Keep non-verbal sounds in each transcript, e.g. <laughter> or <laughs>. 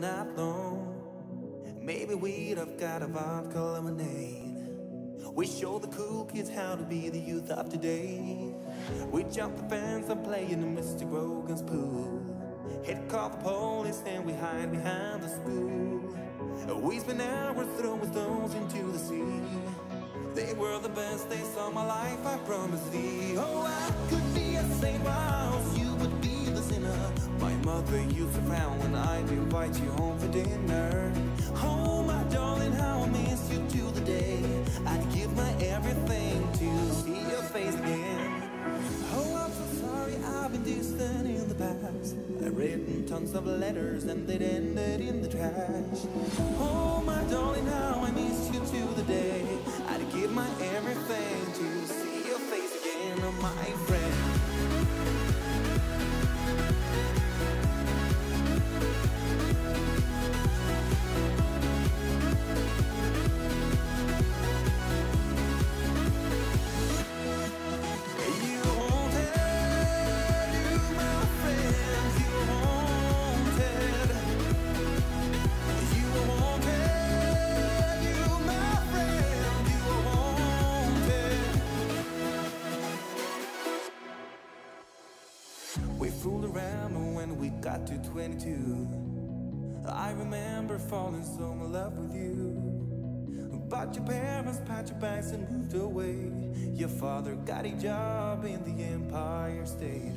night long. Maybe we'd have got a vodka lemonade. We show the cool kids how to be the youth of today. We jump the fence and play in the Mr. Grogan's pool. Hit call the police and we hide behind the school. We spend hours throwing stones into the sea. They were the best days of my life, I promise thee. Oh, I could be a saint while mother to frown when I'd invite you home for dinner. Oh, my darling, how I miss you to the day. I'd give my everything to see your face again. Oh, I'm so sorry I've been distant in the past. I've written tons of letters and they'd ended in the trash. Oh, my darling, how I miss you to the day. I'd give my everything to see your face again, oh, my friend. To 22. I remember falling so in love with you. But your parents packed your bags and moved away. Your father got a job in the Empire State.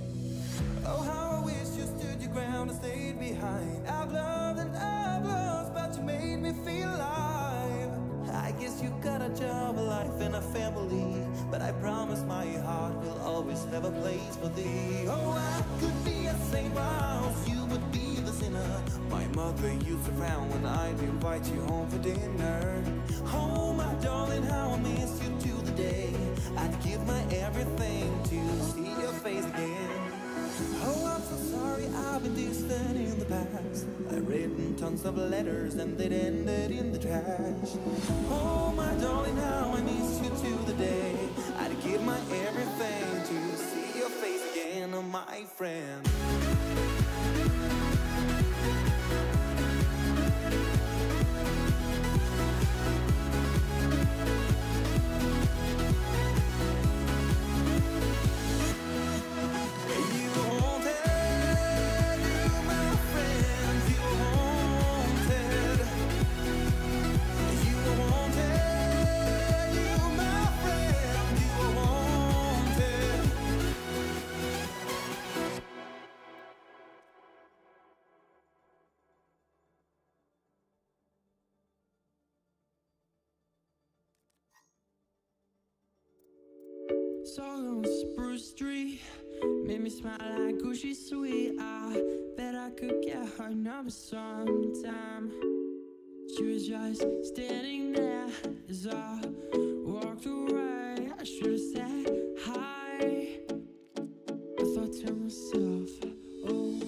Oh, how I wish you stood your ground and stayed behind. I've loved and I've lost, but you made me feel alive. I guess you got a job, a life, and a family. But I promise my heart will always have a place for thee. Used to frown when I'd invite you home for dinner. Oh, my darling, how I miss you to the day. I'd give my everything to see your face again. Oh, I'm so sorry I've been distant in the past. I've written tons of letters and they'd ended in the trash. Oh, my darling, how I miss you to the day. I'd give my everything to see your face again, my friend. On Spruce Street made me smile like Gucci sweet. I bet I could get her number sometime. She was just standing there as I walked away. I should have said hi. I thought to myself, oh,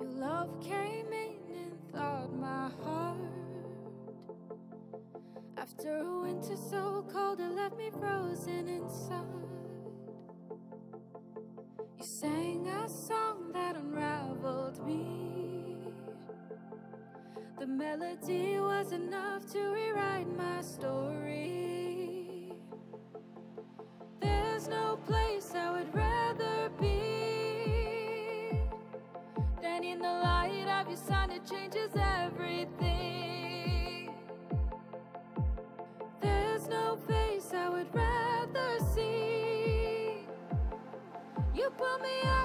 love came in and thawed my heart. After a winter so cold, it left me frozen inside. You sang a song that unraveled me. The melody was enough to rewrite my story. There's no place I would in the light of your sun. It changes everything. There's no face I would rather see. You pull me out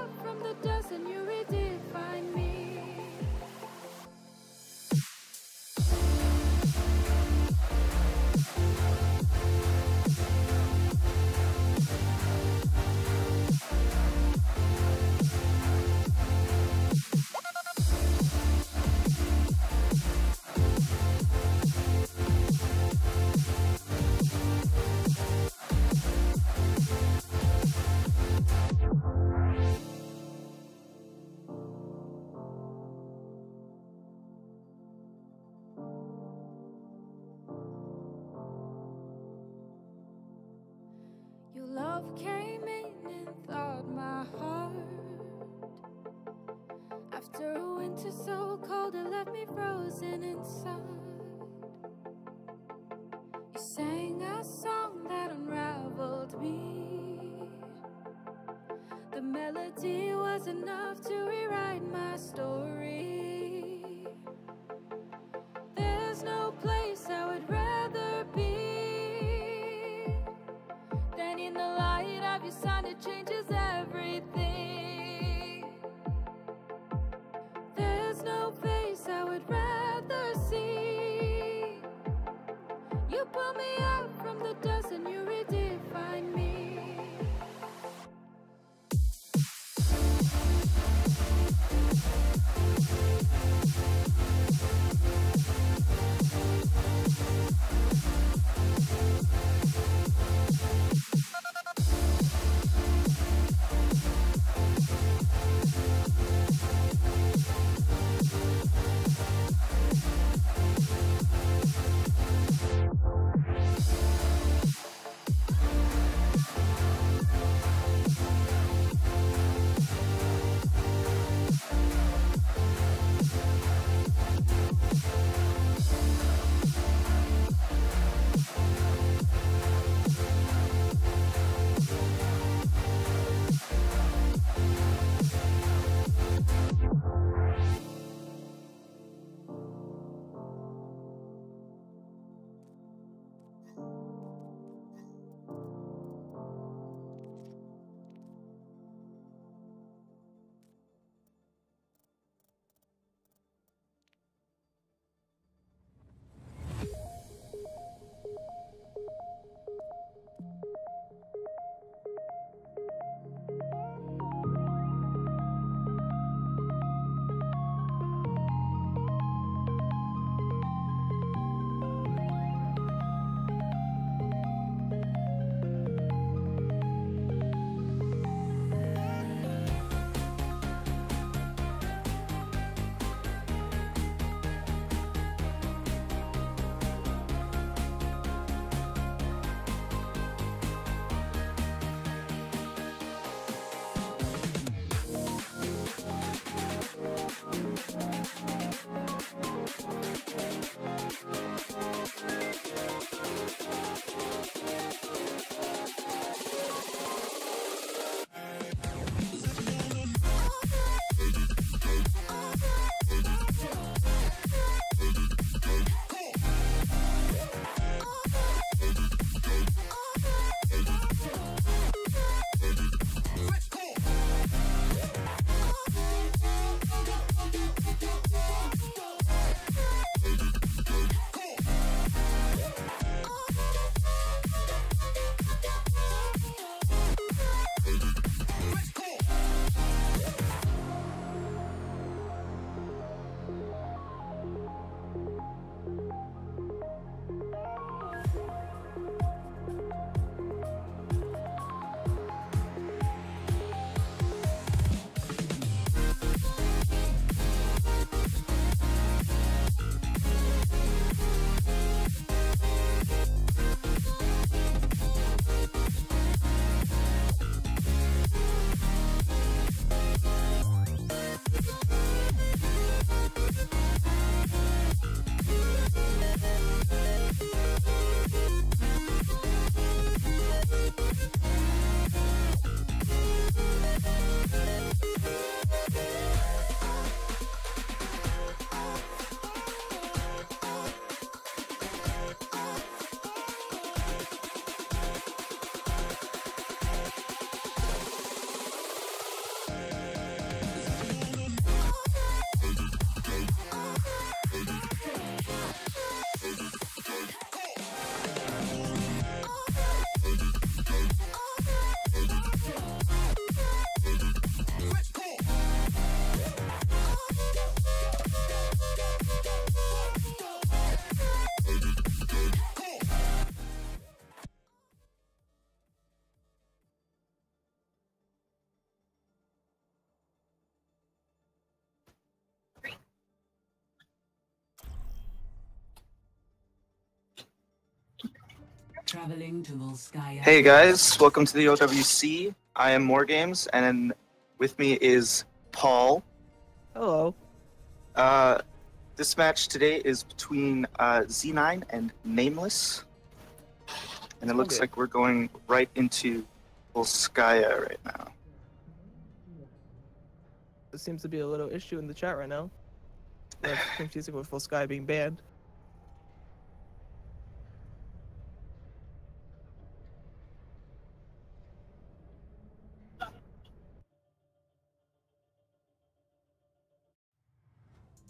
melody was enough to rewrite my story. Hey guys, welcome to the OWC. I am More Games, and with me is Paul. Hello. Uh, this match today is between uh, Z9 and Nameless, and it looks Okay. like we're going right into Volskaya right now. There seems to be a little issue in the chat right now. That's confusing with Full Sky being banned.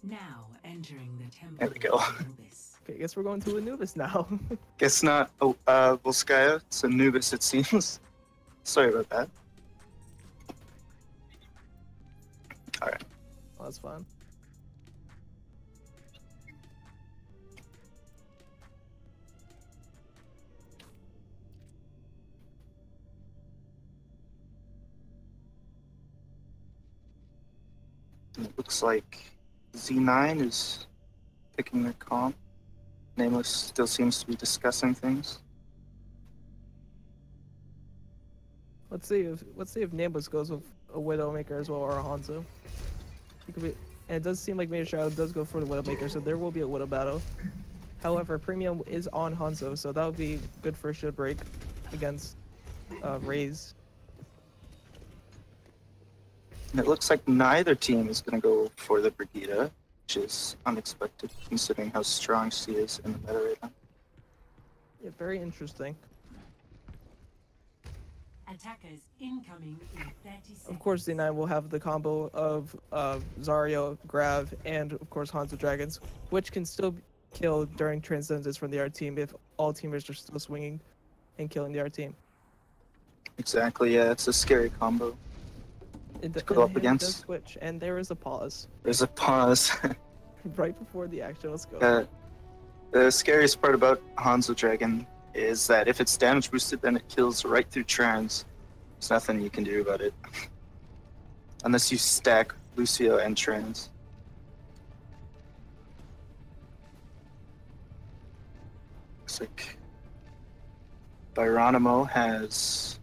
Now entering the temple. There we go. <laughs> Okay, I guess we're going to Anubis now. <laughs> Guess not. Oh, uh, Volskaya. It's Anubis, it seems. <laughs> Sorry about that. All right. well, that's fine. It looks like Z9 is picking their comp. Nameless still seems to be discussing things. Let's see if let's see if Nameless goes with a Widowmaker as well or a Hanzo. It could be, and it does seem like Major Shadow does go for the Widowmaker, so there will be a Widow battle. However, Premium is on Hanzo, so that would be good for a shield break against uh, Raze. It looks like neither team is going to go for the Brigida, which is unexpected considering how strong she is in the meta right now. Yeah, very interesting. Attackers incoming in 30 seconds. Of course, Z9 will have the combo of uh, Zarya, Grav, and of course Hanzo Dragons, which can still kill during transcendence from the R team if all teamers are still swinging and killing the R team. Exactly, yeah, it's a scary combo. It, To go up against. switch, and there is a pause There's a pause. <laughs> right before the action. Let's go. uh, the scariest part about Hanzo Dragon is that if it's damage boosted, then it kills right through trans. There's nothing you can do about it. <laughs> Unless you stack Lucio and trans. Looks like Byronimo has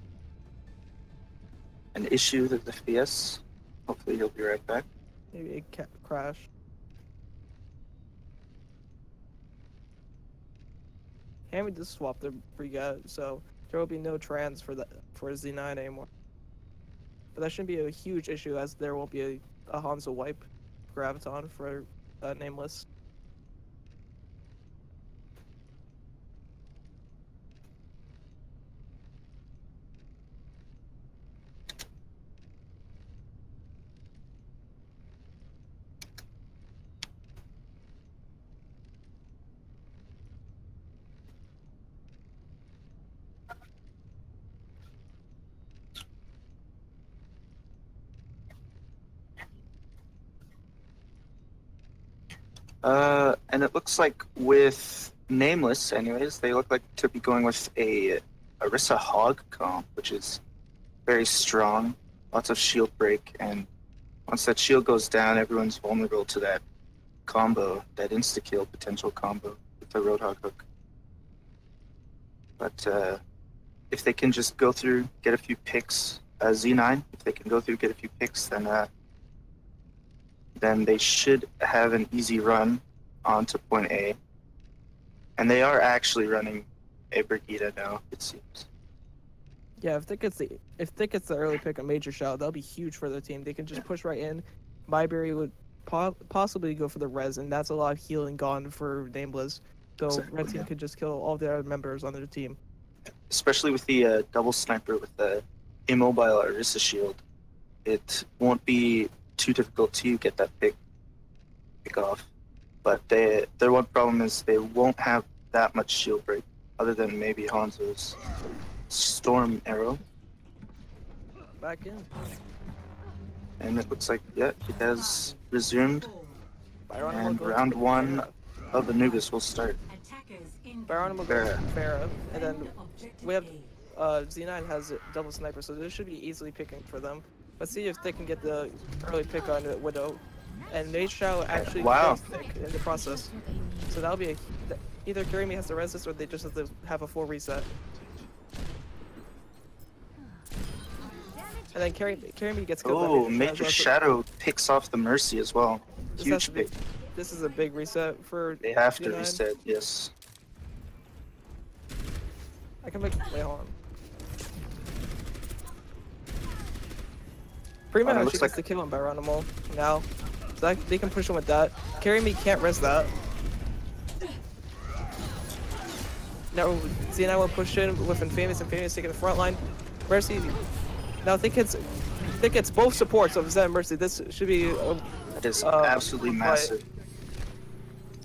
an issue with the Fias. Hopefully he'll be right back. Maybe it ca- crash. Hammy just swapped the Brigade, so there will be no trans for that for Z9 anymore. But that shouldn't be a huge issue as there won't be a, a Hanzo wipe Graviton for uh, Nameless. Uh, and it looks like with Nameless, anyways, they look like to be going with a Orisa Hog comp, which is very strong, lots of shield break, and once that shield goes down, everyone's vulnerable to that combo, that insta kill potential combo with the Roadhog hook. But uh, if they can just go through, get a few picks, uh, Z9, if they can go through, get a few picks, then uh, then they should have an easy run onto point A. And they are actually running a Brigida now, it seems. Yeah, if they gets the if they gets the early pick on Major Shout, that'll be huge for their team. They can just push right in. Myberry would po- possibly go for the res, and that's a lot of healing gone for Nameless. So Exactly, Red Team yeah. could just kill all the other members on their team. Especially with the uh, double sniper with the immobile Orisa shield. It won't be too difficult to get that pick pick off. But they, their one problem is they won't have that much shield break, other than maybe Hanzo's storm arrow. Back in. And it looks like yeah, it has resumed. Byron And round one of the Anubis will start. Attackers incoming. Will go Pharah. Pharah, and then we have A. uh, Z9 has a double sniper, so this should be easily picking for them. Let's see if they can get the early pick on Widow. And they shall actually Wow. in the process. So that'll be a Either Kirimi has to resist or they just have to have a full reset. And then Kiri- Kirimi gets killed. Oh, Major Shadow. Picks off the Mercy as well. This Huge be- pick. This is a big reset for. They have to Z9. reset, yes. I can make. Wait, hold on. Prima Oh, looks like- the kill on Byronimo now. So they can push him with that. Carry me can't res that. Now Xena will push in with Infamous. Infamous taking the front line. Mercy. Now I think it's I think it's both supports of Zen and Mercy. This should be a That is Uh, absolutely but- massive.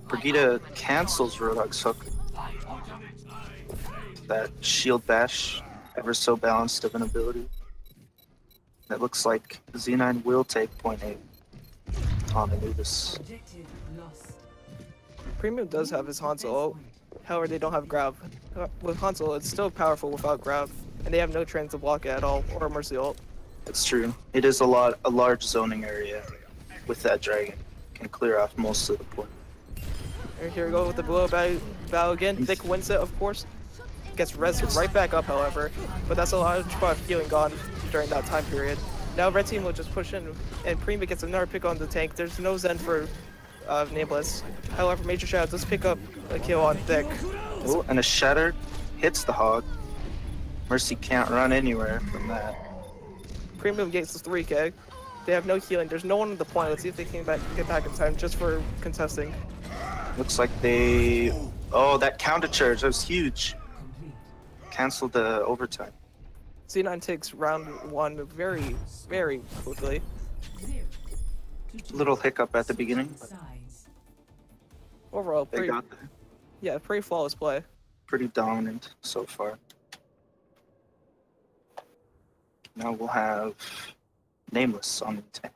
Brigitte cancels Roadhog's hook. That shield bash, ever so balanced of an ability. It looks like Z9 will take point eight on Anubis. Premium does have his Hanzo ult. However, they don't have Grav. Uh, With Hanzo, it's still powerful without Grav, and they have no trans to block it at all, or Mercy ult. It's true. It is a lot, a large zoning area with that dragon. Can clear off most of the point. And here we go with the blow bow, bow again. Thick wins it, of course. Gets res right back up, however. But that's a large part of healing gone during that time period. Now red team will just push in, and Prima gets another pick on the tank. There's no Zen for uh, Nameless. However, Major Shadow does pick up a kill on Thick. Oh, and a shatter hits the hog. Mercy can't run anywhere from that. Premium gets the 3k. They have no healing. There's no one at the point. Let's see if they can back, get back in time just for contesting. Looks like they. Oh, that counter charge. That was huge. Canceled the overtime. Z9 takes round one very, very quickly. Zero. to two. Little hiccup at the beginning. Overall, they got there. yeah, pretty flawless play. pretty dominant so far. Now we'll have Nameless on the tank.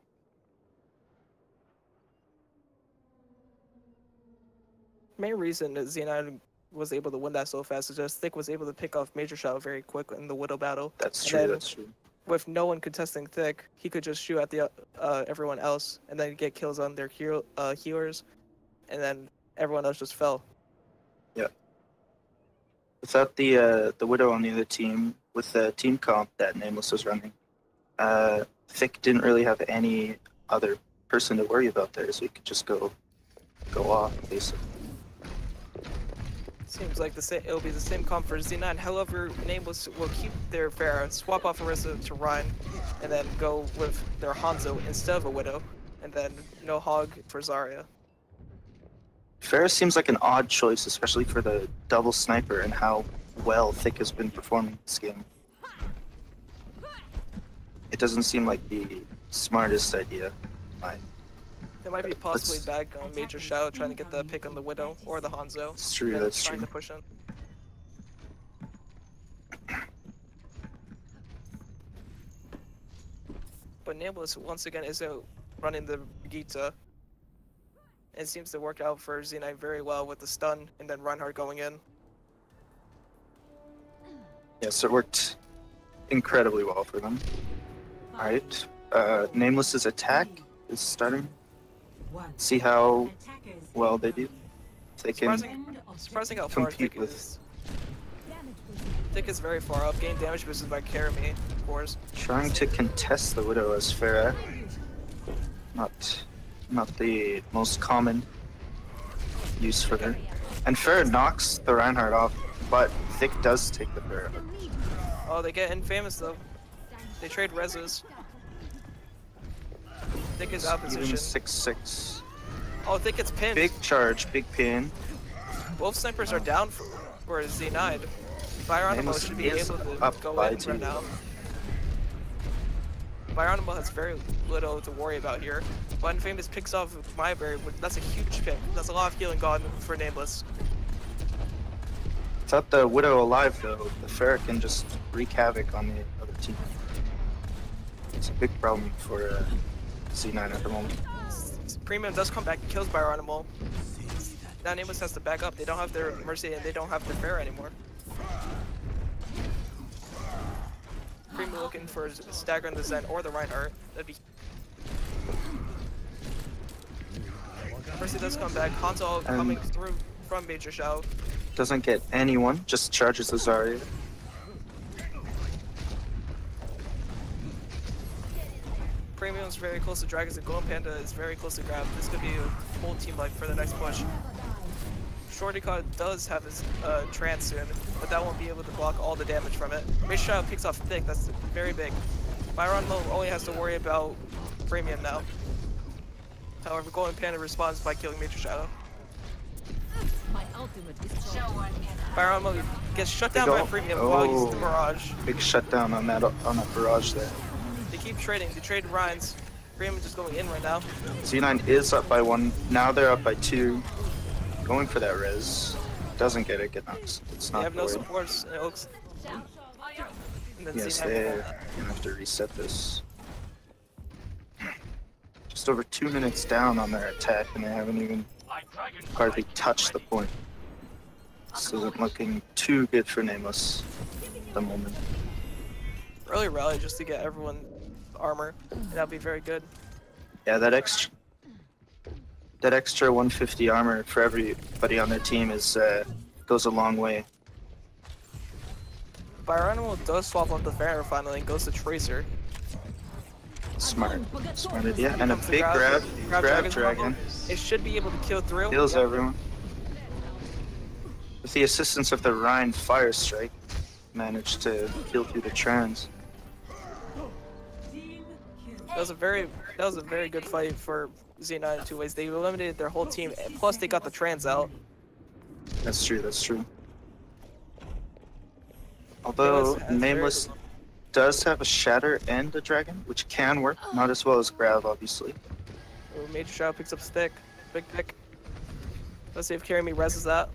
Main reason that Z9 was able to win that so fast is just Thick was able to pick off Major Shadow very quick in the Widow battle. That's And true. That's true. With no one contesting Thick, he could just shoot at the uh, everyone else and then get kills on their hero, uh, healers, and then everyone else just fell. Yeah. Without the uh, the Widow on the other team, with the team comp that Nameless was running, uh, Thick didn't really have any other person to worry about there, so he could just go go off basically. Seems like the same. It'll be the same comp for Z9. However, Nameless will keep their Pharah, swap off Orisa to Rein, and then go with their Hanzo instead of a Widow, and then no Hog for Zarya. Ferris seems like an odd choice, especially for the double sniper and how well Thick has been performing this game. It doesn't seem like the smartest idea. They might be possibly Let's- back on Major Shadow trying to get the pick on the Widow or the Hanzo. It's true, and that's trying true. to push in. But Nameless once again isn't running the Gita. It seems to work out for Z9 very well with the stun and then Reinhardt going in. Yes, it worked incredibly well for them. Alright. Uh, Nameless's attack is starting. See how well they do. They can Surprising- Surprising how far Compete with- is. Thick is very far up. Gain damage boosted by Karami, of course. trying to contest the Widow as Pharah. Not not the most common use for her. And Pharah knocks the Reinhardt off, but Thick does take the Pharah. Oh, they get infamous though. They trade reses. Thick is out Even 6-6. Oh, Thick gets pinned. Big charge, big pin. Both snipers are down for, for Z9. Byronimo Nameless should be able to up go in right now. Byronimo has very little to worry about here. But Infamous picks off Myberry, that's a huge pick. That's a lot of healing gone for Nameless. Without the Widow alive though, the Pharah can just wreak havoc on the other team. It's a big problem for uh, Z9 at the moment. Premium does come back and kills Byronimo. Now Nameless has to back up. They don't have their Mercy and they don't have their Fair anymore. Premium looking for stagger on the Zen or the Reinhardt. That'd be. Mercy does come back. Hanzo Um, coming through from Major Shadow. Doesn't get anyone, just charges the Zarya. Very close to Dragons and Golden Panda is very close to Grav. This could be a full team fight for the next push. Shorty Cod does have his uh, trance soon, but that won't be able to block all the damage from it. Major Shadow picks off Thick, that's very big. Byronimo only has to worry about Premium now. However, Golden Panda responds by killing Major Shadow. My ultimate is Byronimo gets shut down by Premium while he's the Oh. barrage. Big shutdown on that on that barrage there. They keep trading, they trade Reins. Premium just going in right now. Z9 is up by one. Now they're up by two. Going for that res. Doesn't get it. Get knocks. It's not. They not have no supports, and it looks... And then Yes, Z9 they're gonna have to reset this. Just over two minutes down on their attack, and they haven't even hardly touched the point. This isn't looking too good for Nameless at the moment. early rally just to get everyone armor, that'd be very good. Yeah, that extra that extra 150 armor for everybody on their team is uh, goes a long way. Byronimo does swap out the Pharah finally and goes to Tracer. Smart, smart idea, and a Comes to big Grav, Grav Dragon's dragon. combo. It should be able to kill through. Heals Yep. everyone. With the assistance of the Rein Fire Strike, managed to kill through the trans. That was a very that was a very good fight for Z9 in two ways. They eliminated their whole team, and plus they got the trans out. That's true, that's true. Although Nameless does have a Shatter and a Dragon, which can work, not as well as Grav, obviously. Ooh, Major Shadow picks up stick, big pick. Let's see if Carry Me reses that.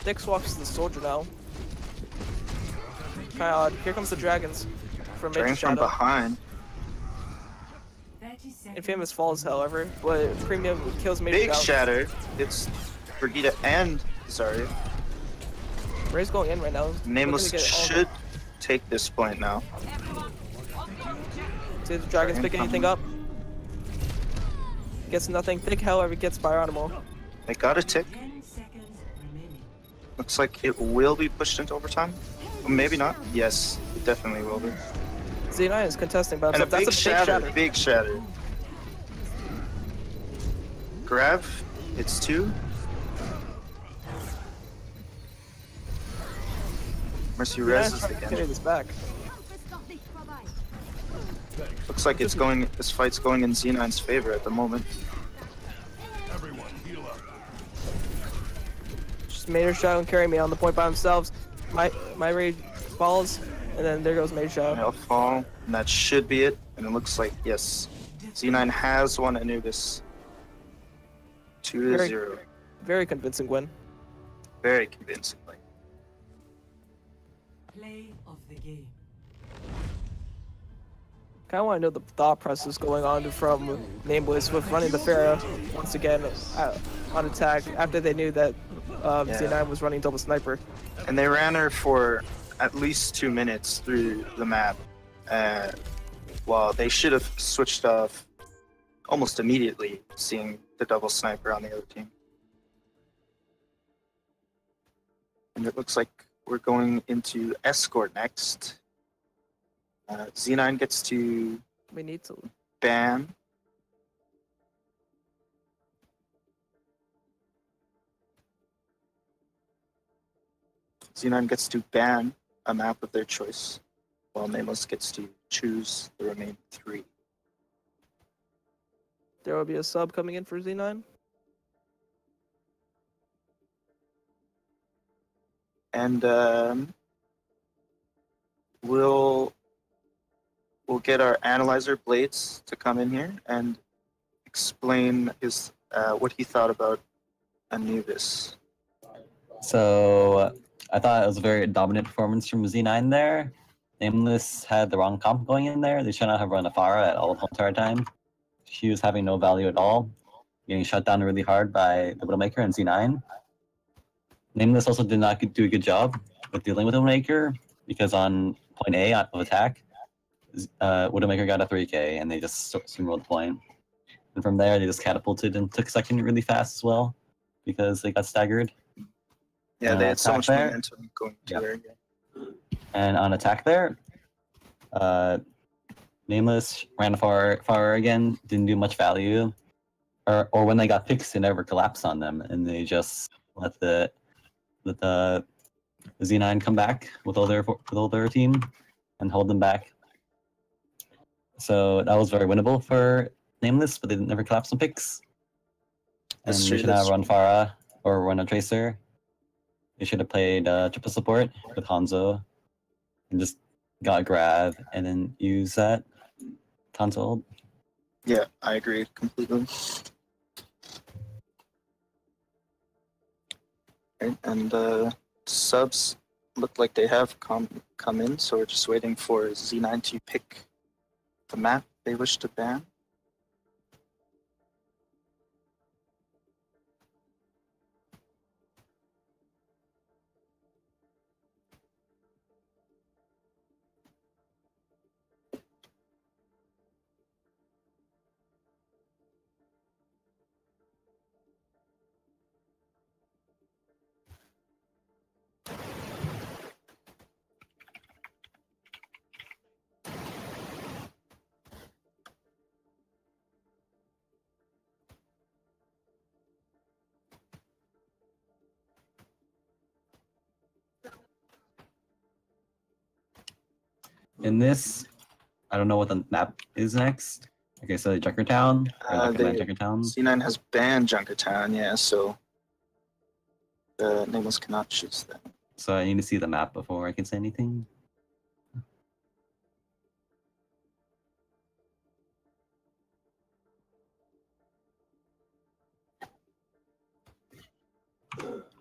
Thick swaps to the soldier now. Odd. Here comes the dragons from Major Dragon from behind. Infamous falls, however, but Premium kills Major Big. Shatter. It's Brigida and Zarya. Ray's going in right now. Nameless should take this point now. Did the dragons pick anything up. Gets nothing. Thick, however, gets Byronimo. They got a tick. 10 seconds remaining. Looks like it will be pushed into overtime. Or maybe not. Yes, it definitely will be. Z9 is contesting by And a big, That's a big shatter, shatter. big shatter. Grav, it's two. Mercy Yeah, reses trying to carry again. this back. Looks like it's going. This fight's going in Z9's favor at the moment. everyone Just Major Shadow and carry me on the point by themselves. My my rage falls, and then there goes Major Shadow. They'll fall, and that should be it. And it looks like yes, Z9 has won Anubis. Two to Very- zero, Very convincing win. very convincingly. Play of the game. Kind of want to know the thought process going on from Nameless with running the Pharah once again uh, on attack after they knew that um, Yeah. Z9 was running double sniper. And they ran her for at least two minutes through the map. Uh, while they should have switched off almost immediately, seeing the double sniper on the other team. And it looks like we're going into escort next. Uh, Z9 gets to We need to. ban. Z9 gets to ban a map of their choice, while Nameless gets to choose the remaining three. There will be a sub coming in for Z9. And um, we'll we'll get our analyzer Blades to come in here and explain his uh, what he thought about Anubis. So I thought it was a very dominant performance from Z9 there. Nameless had the wrong comp going in there. They should not have run a Pharah at all the entire time. She was having no value at all, getting shut down really hard by the Widowmaker and Z9. Nameless also did not do a good job with dealing with Widowmaker because on point A of attack, uh, Widowmaker got a 3k and they just steamrolled the point. And from there, they just catapulted and took second really fast as well because they got staggered. Yeah, Uh, they had so much there? momentum going to their game. And on attack there, uh, Nameless ran far far again, didn't do much value. Or or when they got picks, they never collapsed on them, and they just let the let the Z9 come back with all their with all their team and hold them back. So that was very winnable for Nameless, but they didn't never collapse on picks. And That's true, should have run Pharah or run a Tracer. They should have played uh, triple support with Hanzo and just got Grav and then use that console. Yeah, I agree completely. Right, and uh, subs look like they have come come in, so we're just waiting for Z9 to pick the map they wish to ban. In this, I don't know what the map is next. Okay, so Junkertown. Uh, they- Junkertown. Z9 has banned Junkertown, yeah, so the nameless cannot choose that. So I need to see the map before I can say anything.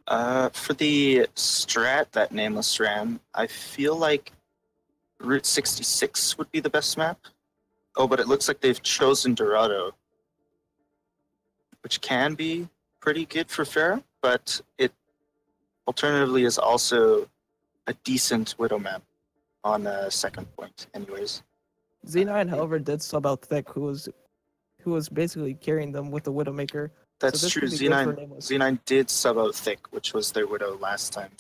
Uh, for the strat that Nameless ran, I feel like Route 66 would be the best map. Oh, but it looks like they've chosen Dorado, which can be pretty good for Pharah, but it alternatively is also a decent Widow map on a second point, anyways. Z9, uh, however, did sub out Thick, who was who was basically carrying them with the Widowmaker. That's this true. could be good for Z9 Z9 did sub out Thick, which was their Widow last time.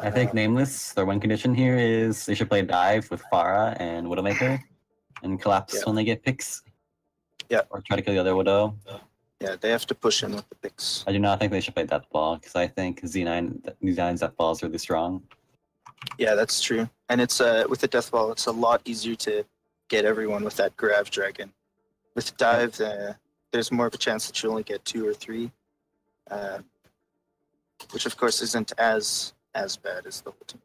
I think Nameless, their one condition here is they should play dive with Pharah and Widowmaker and collapse Yeah. when they get picks. Yeah. Or try to kill the other Widow. yeah, they have to push in with the picks. I do not think they should play Death Ball because I think Z9 Z9's Death Ball is really strong. Yeah, that's true. And it's uh with the death ball, it's a lot easier to get everyone with that grav dragon. With dive, uh, there's more of a chance that you only get two or three, uh, which of course isn't as as bad as the ultimate.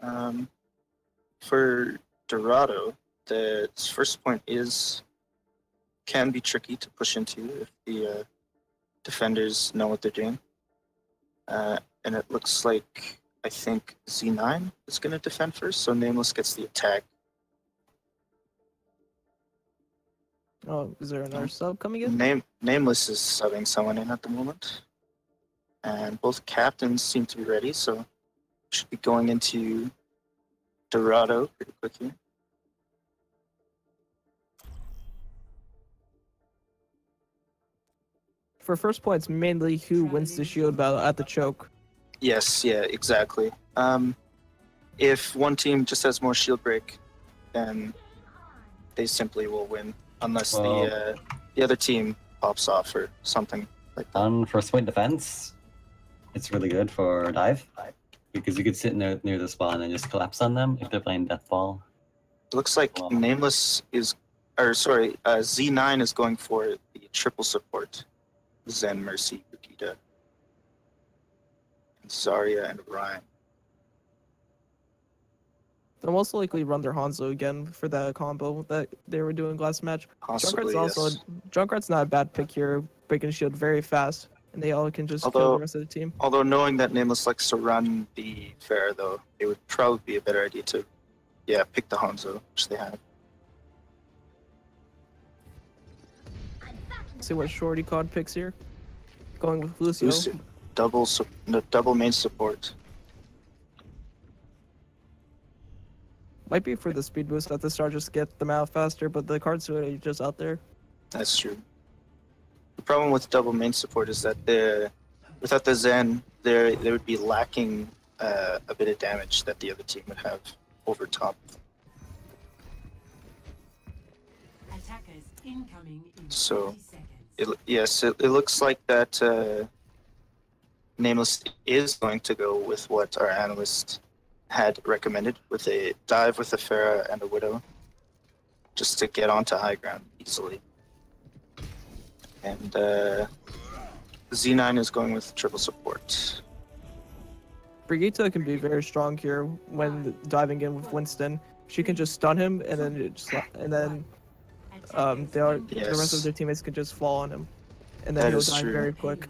Um, for Dorado, the first point is can be tricky to push into if the uh, defenders know what they're doing. Uh, and it looks like I think Z9 is going to defend first, so Nameless gets the attack. Oh, is there another sub coming in? Name Nameless is subbing someone in at the moment, and both captains seem to be ready, so should be going into Dorado pretty quickly. For first points, mainly who wins the shield battle at the choke. Yes, yeah, exactly. Um, if one team just has more shield break, then they simply will win, unless Well- the uh, the other team pops off or something like that. On first point defense, it's really good for dive because you could sit near near the spawn and just collapse on them if they're playing Death Ball. looks like Wow. Nameless is, or sorry, uh, Z9 is going for the triple support: Zen, Mercy, Brigitte, and Zarya and Rein. They'll most likely run their Hanzo again for that combo that they were doing last match. Possibly, Junkrat's also yes. Junkrat's not a bad pick here, breaking shield very fast, and they all can just kill Although- the rest of the team. Although knowing that Nameless likes to run the fair, though, it would probably be a better idea to, yeah, pick the Hanzo, which they have. See what Shorty Cod picks here. Going with Lucio. Lucio. Double, su- no, double main support. Might be for the speed boost at the start, just to get them out faster, but the cards are just out there. That's true. The problem with double main support is that the without the Zen, there they would be lacking uh, a bit of damage that the other team would have over top. Attackers incoming in So, It, yes, it, it looks like that uh, Nameless is going to go with what our analyst had recommended with a dive with a Pharah and a Widow, just to get onto high ground easily. And uh, Z9 is going with triple support. Brigitte can be very strong here when diving in with Winston. She can just stun him, and then just, and then um, they are, the rest of their teammates can just fall on him, and then That he'll die very quick.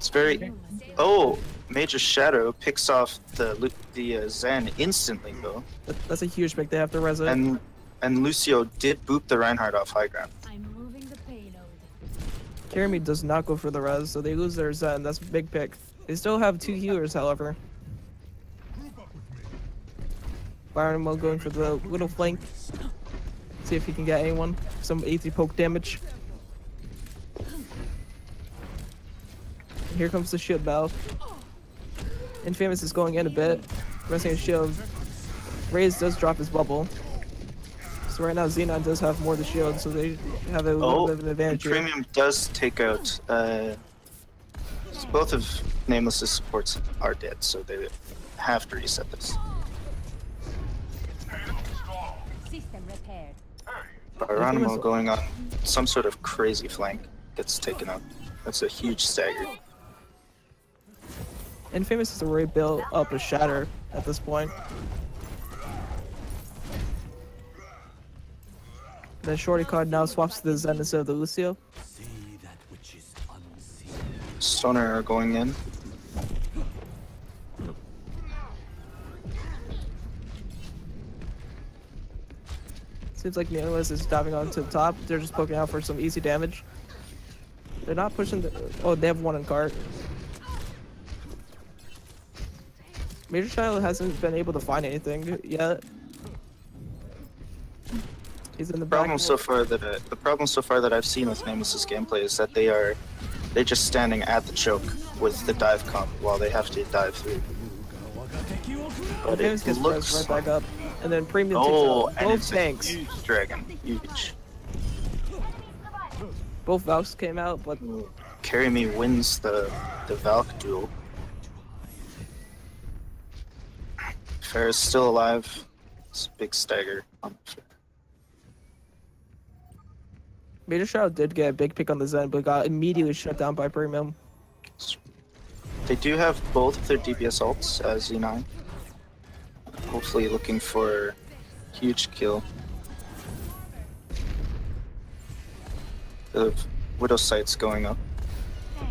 It's very. Oh, Major Shadow picks off the Lu- the uh, Zen instantly though, That, that's a huge pick. They have to res it. and and Lucio did boop the Reinhardt off high ground. I'm moving the payload. Jeremy does not go for the res, so they lose their Zen. That's a big pick. They still have two healers, however. Byron will going for the little flank. See if he can get anyone. Some 80 poke damage. Here comes the shield bell. Infamous is going in a bit. Resting his shield. Raze does drop his bubble. So right now Xenon does have more of the shield, so they have a little Oh, bit of an advantage here. Premium does take out. Uh, both of Nameless's supports are dead, so they have to reset this. System repaired. Byronimo Infamous- going on some sort of crazy flank gets taken out. That's a huge stagger. Infamous has already built up a shatter at this point. Then Shorty card now swaps to the Zen instead of the Lucio. Stoner are going in. Seems like Neolis is diving onto the top. They're just poking out for some easy damage. They're not pushing the. Oh, they have one in cart. Major Child hasn't been able to find anything yet. He's in the problem so far that uh, the problem so far that I've seen with Nameless's gameplay is that they are they're just standing at the choke with the dive comp while they have to dive through. But it gets looks right back up. And then Premium oh, takes out and both it's a tanks. huge dragon, huge. Both Valks came out, but Carry me wins the the Valk duel. Fair is still alive. It's a big stagger on Fair. Major Shadow did get a big pick on the Zen, but got immediately shut down by Premium. They do have both of their DPS ults as Z9. Hopefully looking for huge kill. The Widow sights going up,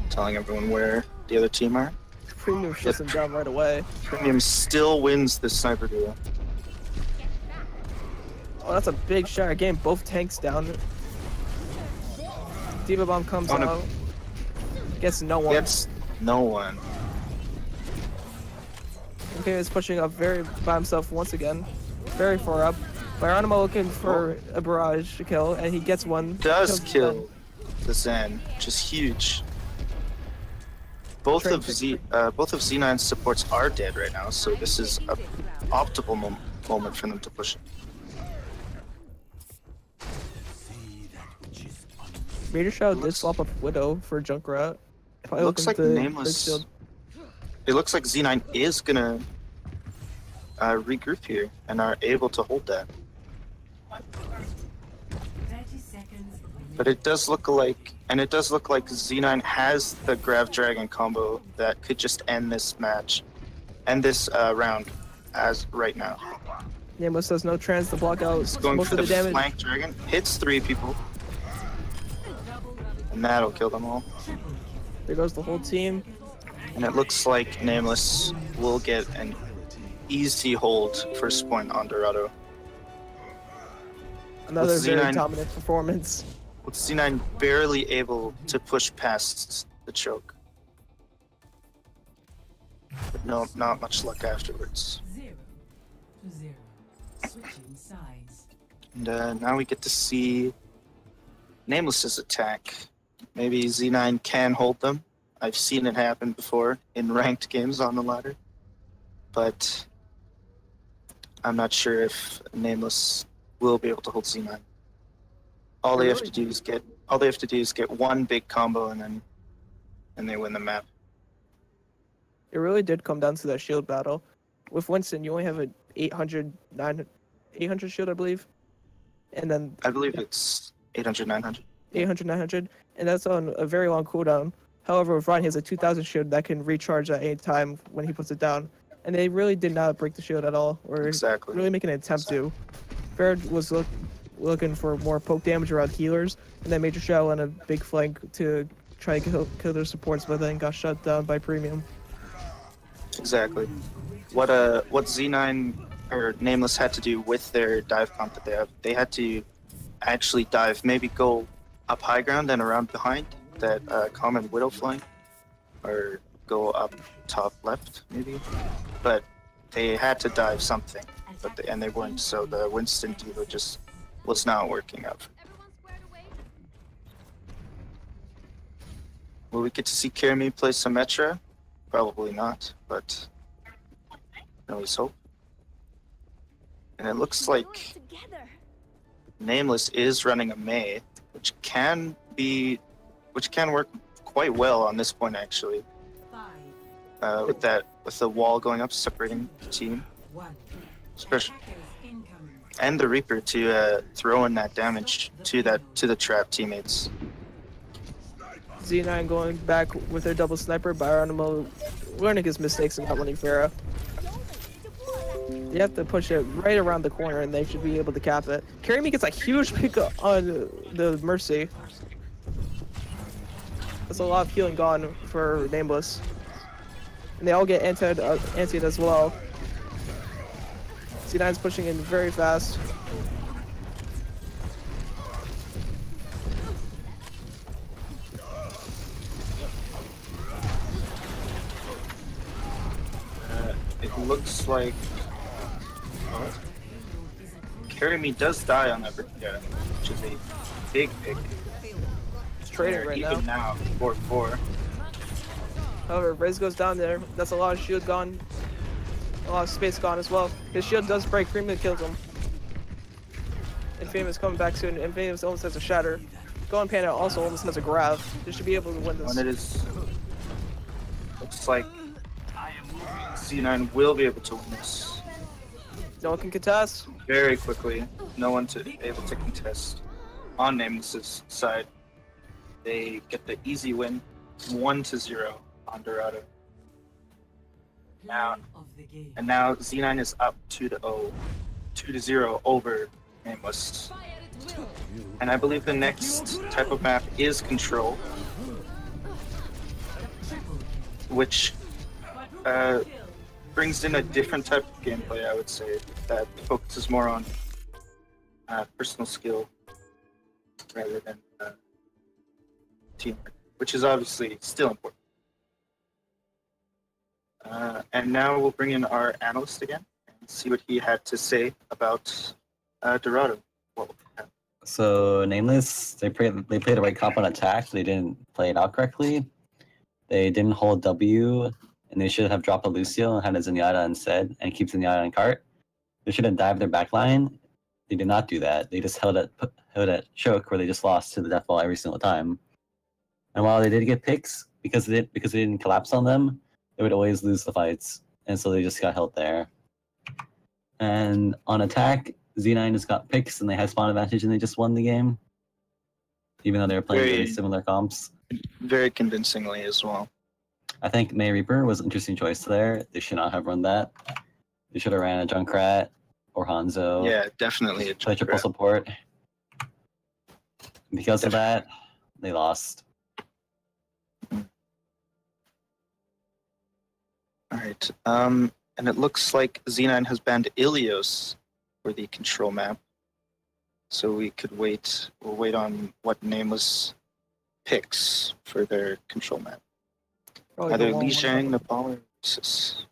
telling everyone where the other team are. Premium shuts him down right away. Premium still wins this sniper duel. Oh, that's a big shot. Getting both tanks down. D.Va Bomb comes Oh, no. out. Gets no one. Gets no one. Okay, is pushing up very by himself once again. Very far up. Byronimo looking for oh. a barrage to kill, and he gets one. Does kill the Zen, which is huge. Both of Z, uh, both of Z9's supports are dead right now, so this is a optimal mom- moment for them to push it. Major Shadow did swap up Widow for Junkrat. Probably looks like Nameless- It looks like Z9 is gonna uh, regroup here and are able to hold that. 30 seconds remaining. But it does look like, and it does look like Z9 has the Grav Dragon combo that could just end this match, end this uh, round, as right now. Nameless has no trans to block out It's going most for of the, the damage. flank dragon, hits three people, and that'll kill them all. There goes the whole team. And it looks like Nameless will get an easy hold first point on Dorado. Another very Z9 dominant performance. With Z9 barely able to push past the choke. But no, not much luck afterwards. Zero to zero. Switching sides. And uh, now we get to see Nameless's attack. Maybe Z9 can hold them. I've seen it happen before in <laughs> ranked games on the ladder. But I'm not sure if Nameless will be able to hold Z9. All they have to do is get all they have to do is get one big combo and then and they win the map. It really did come down to that shield battle. With Winston, you only have an 800, 900, 800 shield, I believe. And then I believe it's 800 900. 800, 900, and that's on a very long cooldown. However, with Rein, he has a 2000 shield that can recharge at any time when he puts it down. And they really did not break the shield at all, or Exactly. really make an attempt to. Baird was look, looking for more poke damage around healers, and then Major Shadow on a big flank to try to kill, kill their supports, but then got shut down by Premium. Exactly. What uh what Z9 or Nameless had to do with their dive comp that they have, they had to actually dive, maybe go up high ground and around behind that uh, common widow flank, or go up top left maybe. But they had to dive something, but they, and they weren't. So the Winston D.Va just was not working out. Everyone squared away. Will we get to see Kirimi play Symmetra? Probably not, but can always hope. And it looks like. Nameless is running a Mei, which can be, which can work quite well on this point actually. Uh, with that, with the wall going up, separating the team, especially Attackers incoming. And the Reaper to uh, throw in that damage to that to the trap teammates. Z9 going back with their double sniper, Byronimo learning his mistakes and not running Pharah. You have to push it right around the corner and they should be able to cap it. Karimi gets a huge pick on the Mercy. That's a lot of healing gone for Nameless. And they all get anti uh, anti as well. Z9's pushing in very fast. Uh, it looks like Karimi does die on that Brickhead, which is a big pick. It's trading right now. even now, 4 4. However, Riz goes down there. That's a lot of shield gone. A lot of space gone as well. His shield does break. Freeman kills him. Infamous coming back soon. Infamous almost has a shatter. Going Panda also almost has a grab. They should be able to win this. And it is. Looks like Z9 will be able to win this No one can contest. very quickly. No one to be able to contest on Nameless's side. They get the easy win, 1 to 0 on Dorado. Now- of the game. And now Z9 is up 2 to 0, 2 to 0 over Nameless. And I believe the next type of map is Control, which uh, brings in a different type of gameplay, I would say, that focuses more on uh, personal skill rather than uh, teamwork, which is obviously still important. Uh, and now we'll bring in our analyst again and see what he had to say about uh, Dorado. So nameless, they played they played the right comp on attack. They didn't play it out correctly. They didn't hold W, and they should have dropped a Lucio and had a Zenyatta instead, and keep Zenyatta in cart. They should have dived their back line. They did not do that. They just held at held at choke, where they just lost to the death ball every single time. And while they did get picks because they because they didn't collapse on them, they would always lose the fights, and so they just got held there. And on attack, Z9 just got picks and they had spawn advantage and they just won the game. Even though they were playing very Very- similar comps. Very convincingly as well. I think Mei Reaper was an interesting choice there. They should not have run that. They should have ran a Junkrat or Hanzo. Yeah, definitely a Play triple support. Because of that, they lost. Right. Um, and it looks like Z9 has banned Ilios for the control map. So we could wait. We'll wait on what nameless picks for their control map. Probably Either Li one. Shang, Nepal, or Isis.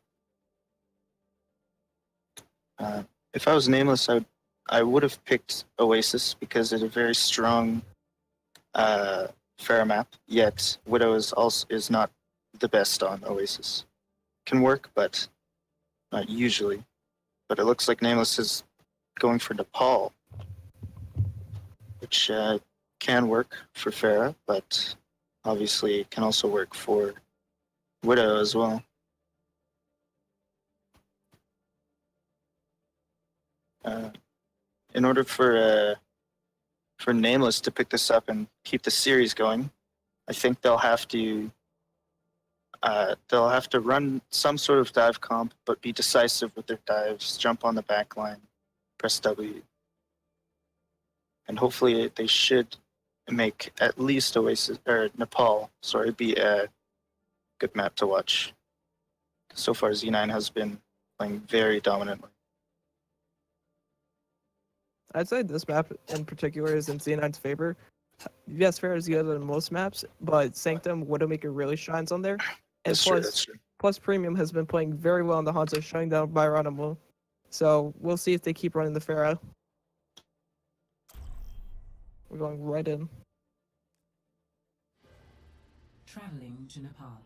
Uh, if I was nameless, I would I would have picked Oasis because it's a very strong uh, fair map. Yet Widow is also is not the best on Oasis. Can work, but not usually. But it looks like Nameless is going for Nepal, which uh, can work for Pharah, but obviously can also work for Widow as well. Uh, in order for uh, for Nameless to pick this up and keep the series going, I think they'll have to uh, they'll have to run some sort of dive comp, but be decisive with their dives. Jump on the back line, press W, and hopefully they should make at least Oasis or Nepal. Sorry, be a good map to watch. So far, Z9 has been playing very dominantly. I'd say this map in particular is in Z9's favor. Yes, Fair is good on most maps, but Sanctum Widowmaker really shines on there. And That's true. plus, That's true. plus Premium has been playing very well in the Hanzo, shutting down Byronimo. So we'll see if they keep running the Pharah. We're going right in. Traveling to Nepal.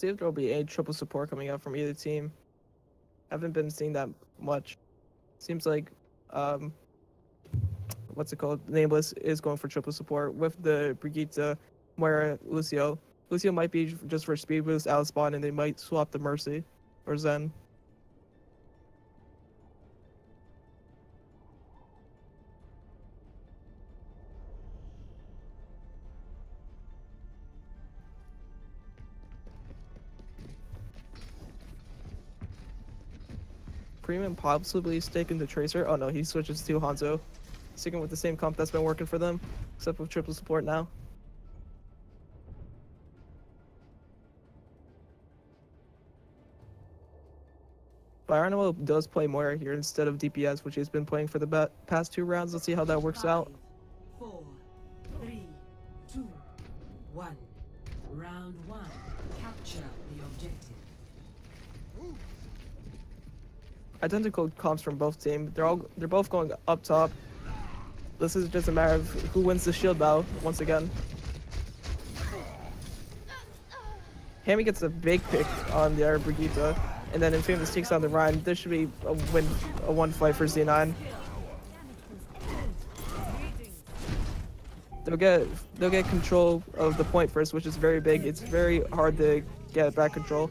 See if there'll be a triple support coming out from either team. Haven't been seeing that much. Seems like, um, what's it called? Nameless is going for triple support with the Brigitte, Moira, Lucio. Lucio might be just for speed boost out spawn, and they might swap the Mercy or Zen. Premium possibly sticking to Tracer. Oh no, he switches to Hanzo. Sticking with the same comp that's been working for them, except with triple support now. Byronimo does play Moira here instead of DPS, which he's been playing for the past two rounds. Let's see how that works out. Identical comps from both teams. They're all they're both going up top. This is just a matter of who wins the shield battle once again. Hammy gets a big pick on the Brigitte, and then Infamous takes on the Rein. This should be a win, a one fight for Z9. They'll get they'll get control of the point first, which is very big. It's very hard to get back control,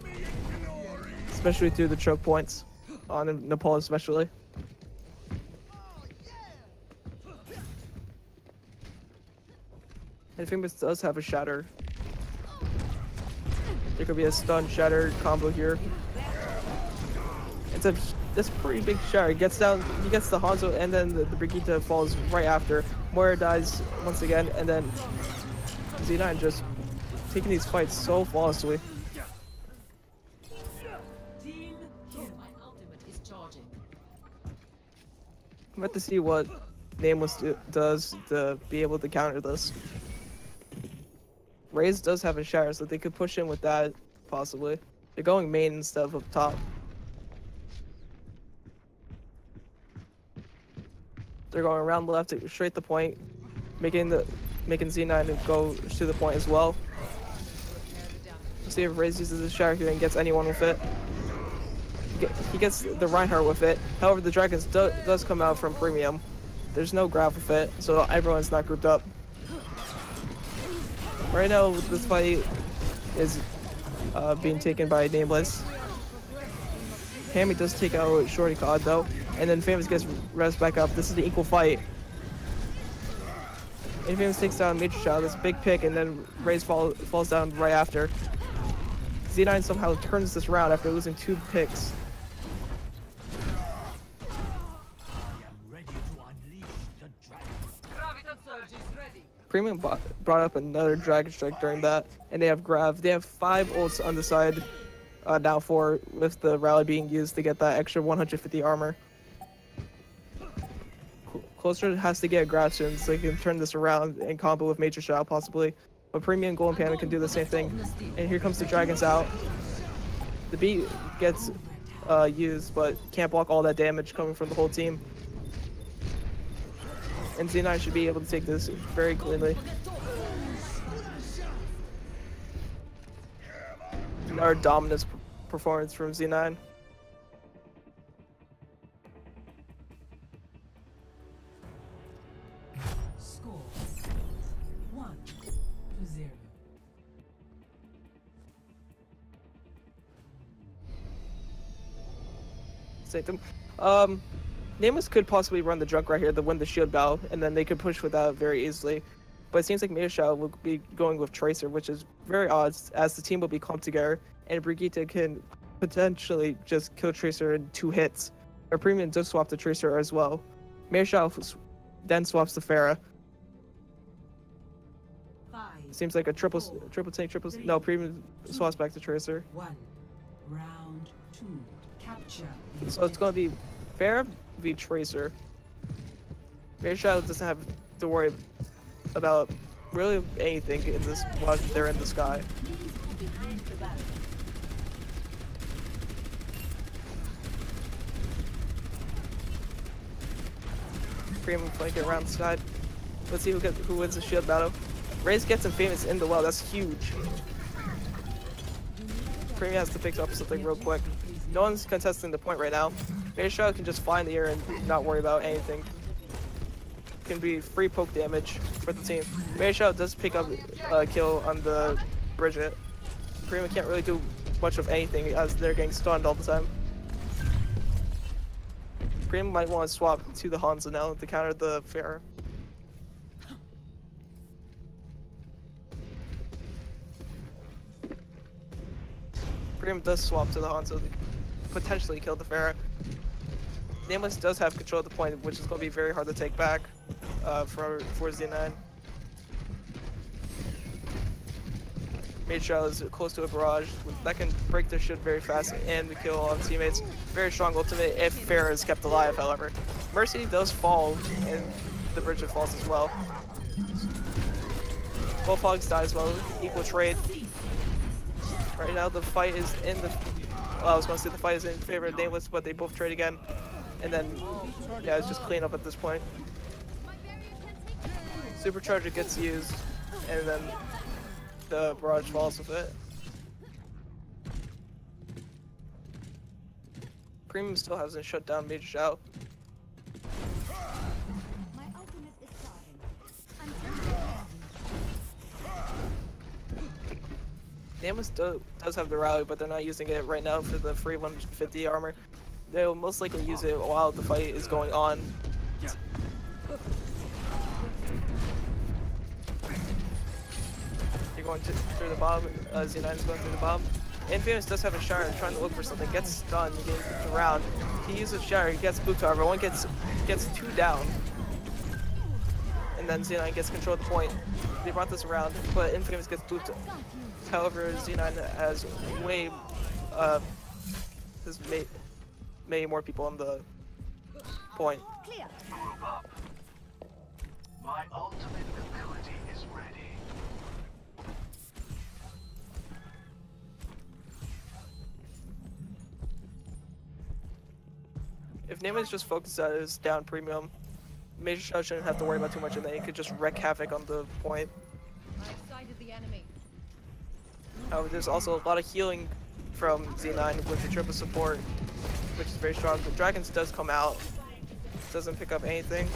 especially through the choke points on Nepal, especially. Infamous does have a shatter. There could be a stun shatter combo here. It's a this pretty big shatter. He Gets down, he gets the Hanzo, and then the, the Brigitte falls right after. Moira dies once again, and then Z9 just taking these fights so flawlessly. I'm about to see what Nameless do, uh, does to be able to counter this. Raze does have a shatter, so they could push in with that, possibly. They're going main instead of up top. They're going around the left, to straight the point, making the making Z9 go to the point as well. Let's see if Raze uses the shatter here and gets anyone with it. He gets the Reinhardt with it. However, the Dragons do, does come out from premium. There's no grab with it, so everyone's not grouped up. Right now, this fight is uh, being taken by Nameless. Hammy does take out Shorty Cod though, and then Famous gets res back up. This is the equal fight. And Famous takes down Major Child, this big pick, and then Raze fall, falls down right after. Z9 somehow turns this round after losing two picks. Premium bought, brought up another Dragon Strike during that, and they have Grav. They have five ults on the side uh, now for with the rally being used to get that extra 150 armor. Cl- Closer has to get Grav soon so they can turn this around and combo with Major Shao possibly. But Premium Golden Panda can do the same thing. And here comes the Dragons out. The beat gets uh, used, but can't block all that damage coming from the whole team. And Z9 should be able to take this very cleanly. Our dominance performance from Z9. Score one to zero. Um, Nameless could possibly run the Junkrat here to win the shield battle, and then they could push with that very easily. But it seems like Meisha will be going with Tracer, which is very odd, as the team will be clumped together, and Brigitte can potentially just kill Tracer in two hits. Or Premium does swap the Tracer as well. Meisha then swaps the Pharah. Seems like a triple, triple take, triple. No, Premium swaps back to Tracer. One. Round two. Capture. So it's gonna be Pharah v Tracer. Meisha doesn't have to worry about really anything in this while they're in the sky. Premium flanking around the side. Let's see who gets who wins the shield battle. Raze gets famous in the well. That's huge. Premium has to pick up something real quick. No one's contesting the point right now. Meisha can just fly in the air and not worry about anything. Can be free poke damage for the team. Meisha does pick up a kill on the Brigitte. Premium can't really do much of anything as they're getting stunned all the time. Premium might want to swap to the Hanzo now to counter the Pharah. Premium does swap to the Hanzo to potentially kill the Pharah. Nameless does have control of the point, which is going to be very hard to take back uh, for, for Z9. Mage Shadow is close to a barrage that can break their shield very fast and we kill all teammates. Very strong ultimate if Pharah is kept alive, however. Mercy does fall, and the Brigitte falls as well. Both Hogs die as well, equal trade. Right now the fight is in the. Well, I was going to say the fight is in favor of Nameless, but they both trade again, and then yeah, it's just clean up at this point. Supercharger gets used, and then the barrage falls with it. Premium still hasn't shut down Major turning Nameless do, does have the rally, but they're not using it right now for the free 150 armor. They'll most likely use it while the fight is going on. You're going to, through the bomb, uh, Z9 is going through the bomb. Infamous does have a shower trying to look for something, gets stunned, booped around. He uses shower, he gets booped however, one gets gets two down. And then Z9 gets control of the point. They brought this around, but Infamous gets booped However, Z9 has way, uh, has made many more people on the point. clear. My ultimate ability is ready. If Neyman's just focused on his down premium, Major shouldn't have to worry about too much, and then he could just wreak havoc on the point. I've sighted the enemy. However, there's also a lot of healing from Z9 with the triple support, which is very strong. The Dragons does come out, doesn't pick up anything,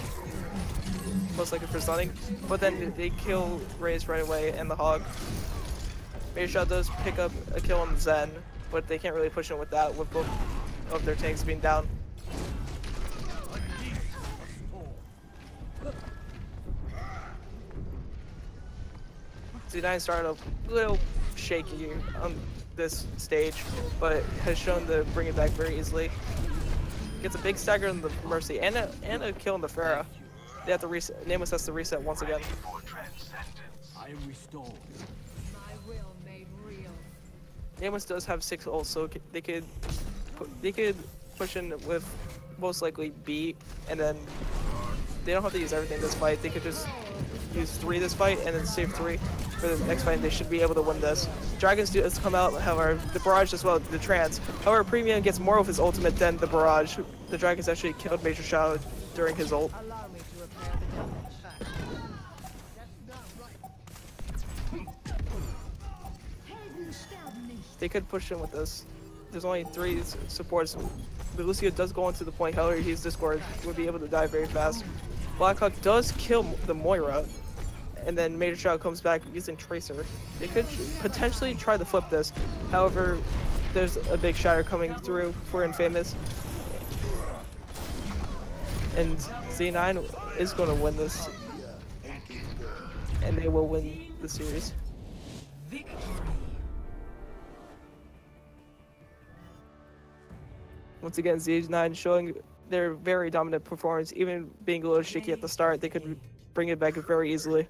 most likely for stunning, but then they kill Raze right away and the Hog. Major Shao does pick up a kill on Zen, but they can't really push him with that with both of their tanks being down. Z9 started a little shaky on this stage, but has shown to bring it back very easily. Gets a big stagger on the Mercy and a, and a kill on the Pharah. They have to reset. Nameless has to reset once again. I am restored. Nameless does have six ults, so they could they could push in with most likely B, and then they don't have to use everything this fight. They could just use three this fight and then save three for the next fight. and They should be able to win this. Dragons do has come out, however, the barrage as well, the trance. However, Premium gets more of his ultimate than the barrage. The dragons actually killed Major Shadow during his ult. They could push in with this. There's only three supports. But Lucio does go into the point. However, he's Discord would be able to die very fast. Blackhawk does kill the Moira, and then Major Shadow comes back using Tracer. They could potentially try to flip this. However, there's a big shatter coming through for Infamous. And Z9 is going to win this. And they will win the series. Once again, Z9 showing their very dominant performance, even being a little shaky at the start, they could bring it back very easily.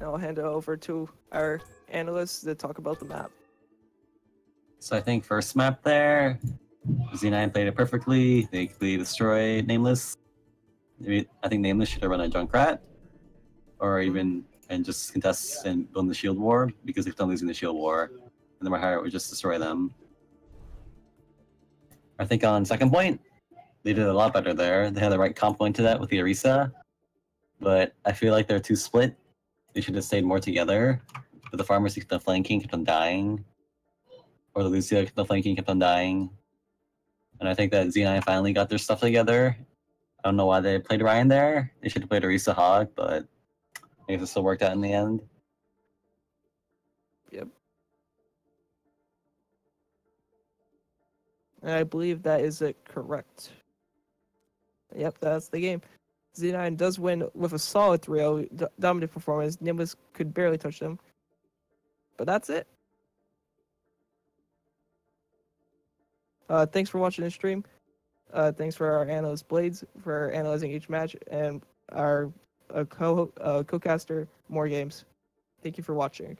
I'll hand it over to our analysts to talk about the map. So I think first map there, Z9 played it perfectly. They completely destroyed Nameless. Maybe I think Nameless should have run a Junkrat, or hmm. even and just contest and win the Shield War because if they're losing the Shield War, and the Mahara would just destroy them. I think on second point, they did a lot better there. They had the right comp going to that with the Orisa, but I feel like they're too split. They should have stayed more together. But the farmers kept on flanking, kept on dying or the Lucio, the flanking kept on dying. And I think that Z9 finally got their stuff together. Don't know why they played Rein there. They should have played Orisa Hog, but I guess it still worked out in the end. And I believe that is it correct. Yep, that's the game. Z9 does win with a solid 3 d- dominant performance. Nimbus could barely touch them. But that's it. Uh, thanks for watching the stream. Uh, thanks for our analyst Blades for analyzing each match and our uh, co uh, co-caster more games. Thank you for watching.